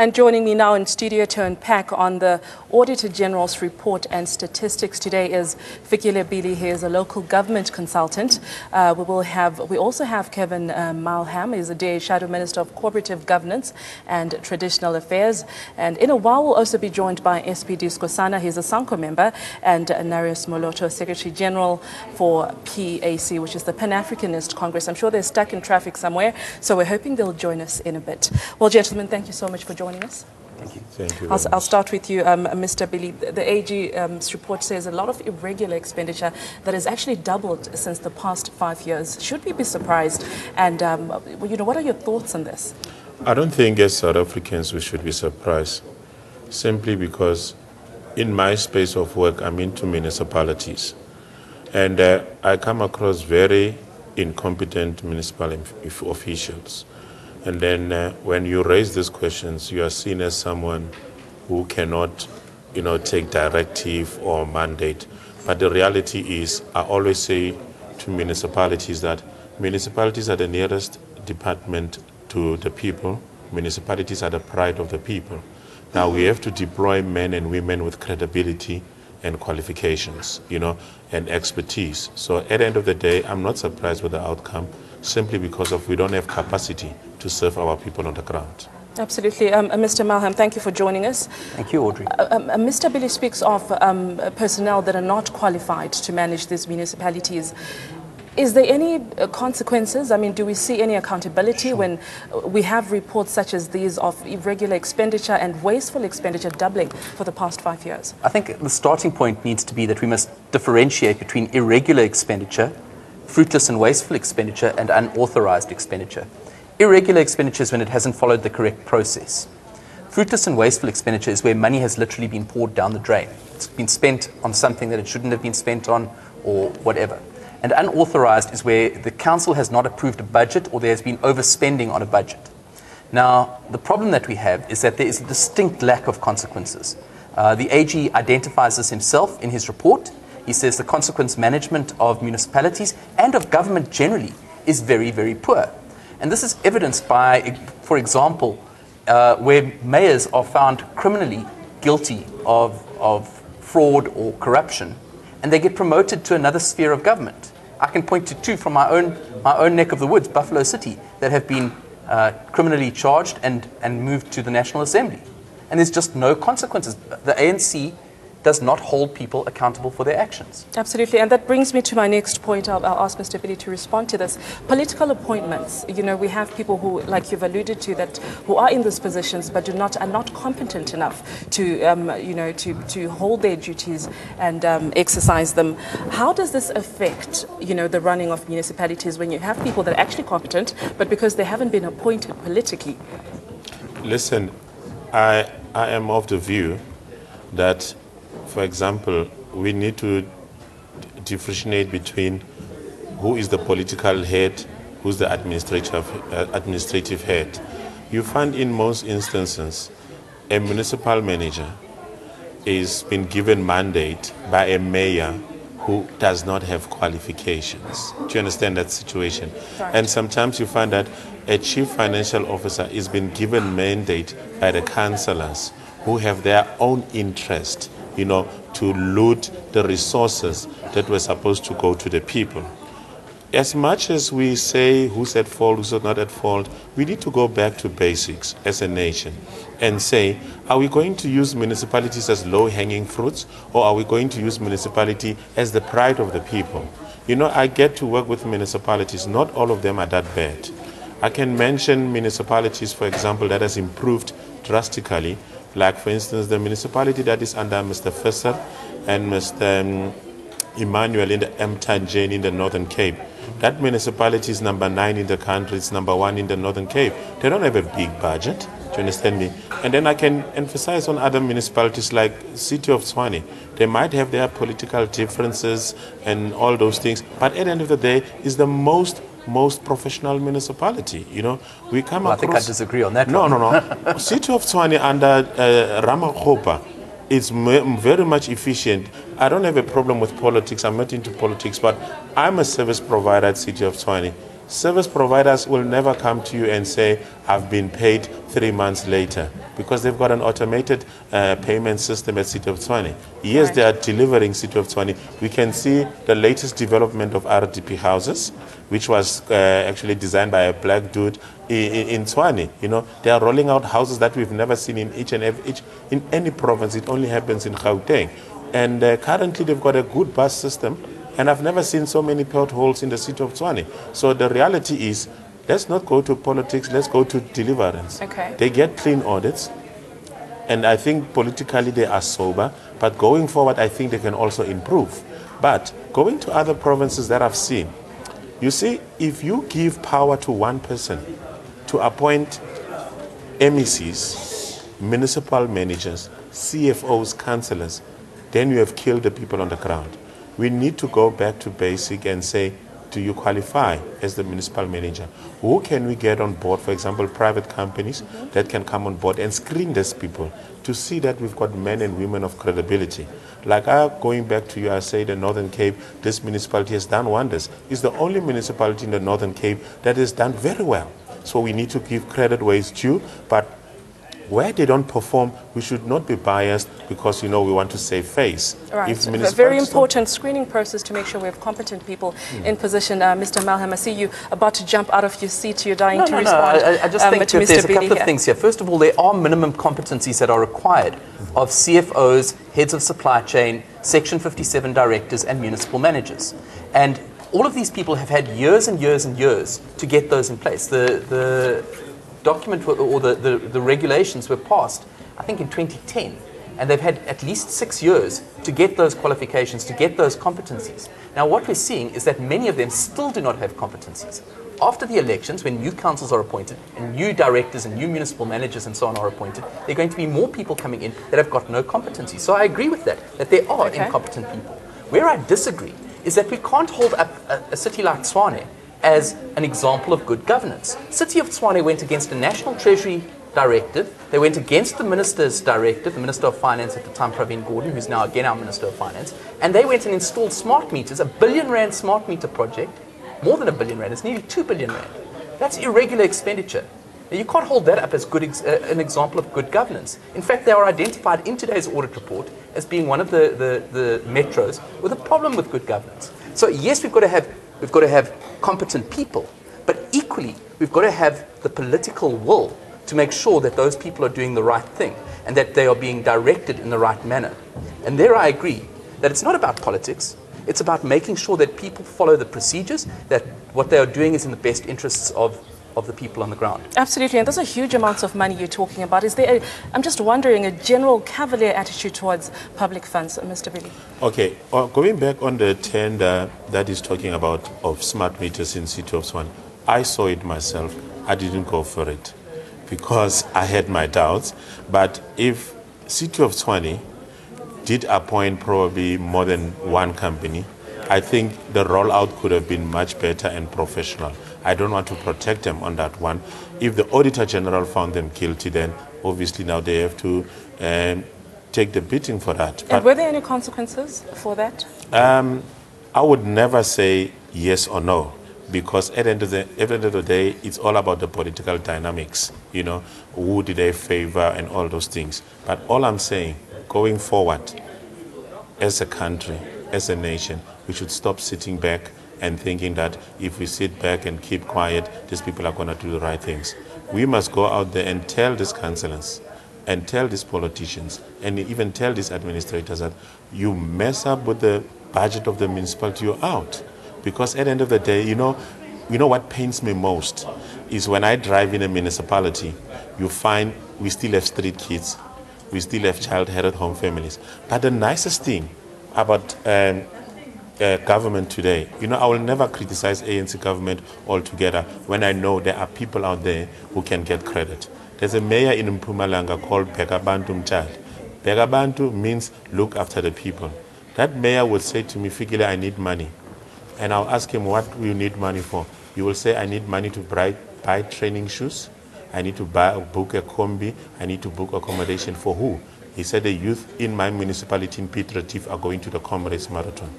And joining me now in studio to unpack on the Auditor General's report and statistics today is Fikile Bili. He is a local government consultant. Uh, we will have, we also have Kevin uh, Mileham. He's a DA Shadow Minister of Cooperative Governance and Traditional Affairs. And in a while, we'll also be joined by SPD Skosana. He's a SANCO member and uh, Narius Moloto, Secretary General for PAC, which is the Pan Africanist Congress. I'm sure they're stuck in traffic somewhere, so we're hoping they'll join us in a bit. Well, gentlemen, thank you so much for joining us. Thank you. Thank you. I'll, I'll start with you, um, Mr. Billy. The AG's um, report says a lot of irregular expenditure that has actually doubled since the past five years. Should we be surprised? And um, you know, what are your thoughts on this? I don't think as South Africans we should be surprised, simply because in my space of work I'm into municipalities, and uh, I come across very incompetent municipal inf- officials. And then uh, when you raise these questions, you are seen as someone who cannot, you know, take directive or mandate. But the reality is, I always say to municipalities that municipalities are the nearest department to the people. Municipalities are the pride of the people. Now we have to deploy men and women with credibility and qualifications, you know, and expertise. So at the end of the day, I'm not surprised with the outcome simply because of we don't have capacity to serve our people on the ground. Absolutely. Um, uh, Mr. Mileham, thank you for joining us. Thank you, Audrey. Um, uh, Mr. Billy speaks of um, uh, personnel that are not qualified to manage these municipalities. Is there any uh, consequences? I mean, do we see any accountability when uh, we have reports such as these of irregular expenditure and wasteful expenditure doubling for the past five years? I think the starting point needs to be that we must differentiate between irregular expenditure, fruitless and wasteful expenditure, and unauthorized expenditure. Irregular expenditure is when it hasn't followed the correct process. Fruitless and wasteful expenditure is where money has literally been poured down the drain. It's been spent on something that it shouldn't have been spent on or whatever. And unauthorized is where the council has not approved a budget or there has been overspending on a budget. Now, the problem that we have is that there is a distinct lack of consequences. Uh, the AG identifies this himself in his report. He says the consequence management of municipalities and of government generally is very, very poor. And this is evidenced by, for example, uh, where mayors are found criminally guilty of, of fraud or corruption, and they get promoted to another sphere of government. I can point to two from my own, my own neck of the woods, Buffalo City, that have been uh, criminally charged and, and moved to the National Assembly. And there's just no consequences. The ANC does not hold people accountable for their actions. Absolutely, and that brings me to my next point. I'll, I'll ask Mr. Billy to respond to this. Political appointments. You know, we have people who, like you've alluded to, that who are in these positions but do not are not competent enough to, um, you know, to, to hold their duties and um, exercise them. How does this affect, you know, the running of municipalities when you have people that are actually competent, but because they haven't been appointed politically? Listen, I, I am of the view that, for example, we need to differentiate between who is the political head, who's the administrative, uh, administrative head. You find in most instances a municipal manager is been given mandate by a mayor who does not have qualifications. Do you understand that situation? And sometimes you find that a chief financial officer is been given mandate by the councillors who have their own interest, you know, to loot the resources that were supposed to go to the people. As much as we say who's at fault, who's not at fault, we need to go back to basics as a nation and say, are we going to use municipalities as low hanging fruits or are we going to use municipality as the pride of the people? You know, I get to work with municipalities, not all of them are that bad. I can mention municipalities, for example, that has improved drastically, like, for instance, the municipality that is under Mr. Fisser and Mr. um, Emmanuel in the Mtanjeni in the Northern Cape. That municipality is number nine in the country, it's number one in the Northern Cape. They don't have a big budget, do you understand me? And then I can emphasize on other municipalities like City of Tshwane. They might have their political differences and all those things, but at the end of the day, is the most most professional municipality. You know, we come Well, I across. think I disagree on that No, one. no, no. City of Tshwane under uh, Ramokgopa is m- very much efficient. I don't have a problem with politics. I'm not into politics, but I'm a service provider at City of Tshwane. Service providers will never come to you and say, I've been paid three months later because they've got an automated uh, payment system at City of Tshwane. Yes, Right. they are delivering City of Tshwane. We can see the latest development of RDP houses, which was uh, actually designed by a black dude in, in, Tshwane. You know, they are rolling out houses that we've never seen in each and every, each, in any province. It only happens in Gauteng. And uh, currently they've got a good bus system and I've never seen so many potholes in the city of Tshwane. So the reality is, let's not go to politics, let's go to deliverance. Okay. They get clean audits, and I think politically they are sober, but going forward, I think they can also improve. But going to other provinces that I've seen, you see, if you give power to one person to appoint MECs, municipal managers, CFOs, councillors, then you have killed the people on the ground. We need to go back to basic and say, do you qualify as the municipal manager? Who can we get on board, for example, private companies that can come on board and screen these people to see that we've got men and women of credibility. Like I, going back to you, I say the Northern Cape, this municipality has done wonders. It's the only municipality in the Northern Cape that has done very well. So we need to give credit where it's due, but where they don't perform, we should not be biased because you know we want to save face. Right. If A very important screening process to make sure we have competent people in position. Uh, Mr. Mileham, I see you about to jump out of your seat. You're dying No, to no, no. respond. I, I just um, think to that Mr. there's a Billy couple of here. things here. First of all, there are minimum competencies that are required of CFOs, heads of supply chain, Section 57 directors, and municipal managers. And all of these people have had years and years and years to get those in place. The, the document or the, the, the regulations were passed, I think, in 2010. And they've had at least six years to get those qualifications, to get those competencies. Now, what we're seeing is that many of them still do not have competencies. After the elections, when new councils are appointed and new directors and new municipal managers and so on are appointed, there are going to be more people coming in that have got no competency. So I agree with that, that there are Okay. incompetent people. Where I disagree is that we can't hold up a, a city like Tshwane as an example of good governance. City of Tshwane went against a National Treasury directive. They went against the minister's directive, the Minister of Finance at the time, Pravin Gordhan, who's now again our Minister of Finance. And they went and installed smart meters, a billion rand smart meter project, more than a billion rand, it's nearly two billion rand. That's irregular expenditure. Now, you can't hold that up as good ex- uh, an example of good governance. In fact, they are identified in today's audit report as being one of the, the, the metros with a problem with good governance. So yes, we've got to have we've got to have competent people, but equally we've got to have the political will to make sure that those people are doing the right thing and that they are being directed in the right manner. And there I agree that it's not about politics. It's about making sure that people follow the procedures, that what they are doing is in the best interests of, of the people on the ground. Absolutely, and those are huge amounts of money you're talking about. Is there, a, I'm just wondering, a general cavalier attitude towards public funds, Mr. Billy? Okay, uh, going back on the tender that is talking about of smart meters in City of Tshwane, I saw it myself. I didn't go for it because I had my doubts. But if City of Tshwane did appoint probably more than one company, I think the rollout could have been much better and professional. I don't want to protect them on that one. If the Auditor General found them guilty, then obviously now they have to um, take the beating for that. And were there any consequences for that? Um, I would never say yes or no because at the, end of the, at the end of the day, it's all about the political dynamics. You know, who do they favor and all those things. But all I'm saying, going forward, as a country, as a nation, we should stop sitting back and thinking that if we sit back and keep quiet, these people are going to do the right things. We must go out there and tell these councillors and tell these politicians and even tell these administrators that you mess up with the budget of the municipality, you're out. Because at the end of the day, you know, you know what pains me most is when I drive in a municipality, you find we still have street kids, we still have child-headed home families. But the nicest thing about um, uh, government today, you know, I will never criticize ANC government altogether when I know there are people out there who can get credit. There's a mayor in Mpumalanga called Bekabantu Mchali. Bekabantu means look after the people. That mayor would say to me, Fikile, I need money. And I'll ask him, what do you need money for? He will say, I need money to buy, buy training shoes. I need to buy, book a combi. I need to book accommodation for who? He said the youth in my municipality in Piet Retief are going to the Comrades Marathon.